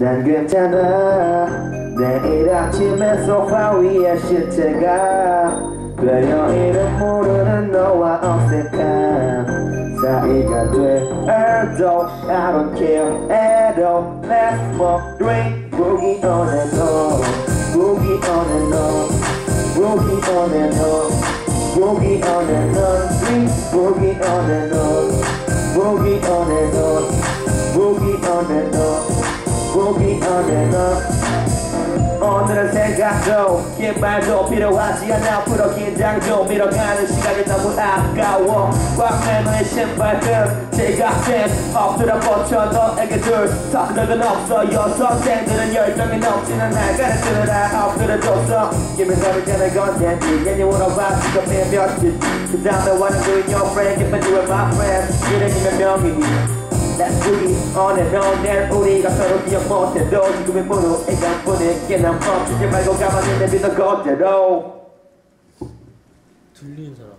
난 괜찮아 내일 아침에 소파 위에 실제가 되려 이름 모르는 너와 어색한 사이가 돼도 I don't care at all Let's smoke, drink, boogie on and on Boogie on and on Boogie on and on Boogie on and on Boogie on and on 오늘은 생각도 긴 말도 필요하지 않아 앞으로 긴장 좀 밀어가는 시간이 너무 아까워 꽉맨 너의 신발끈 지각된 엎드려 뻗쳐 너에게 줄 석덕은 없어 여선생들은 열정이 넘치는 날 가르치느라 엎드려줬어 Give me everything I got that and you wanna rock 지금 내 며칠 그 다음에 what I'm doing your friend Give me doing my friend 이래니면 명이니 Boogie on and on 내 우리가 서로 기억 못해도 지금의 모두 애가 보낼게. 난 멈추지 말고 가만히 내비둬 그대로. 들리는 사람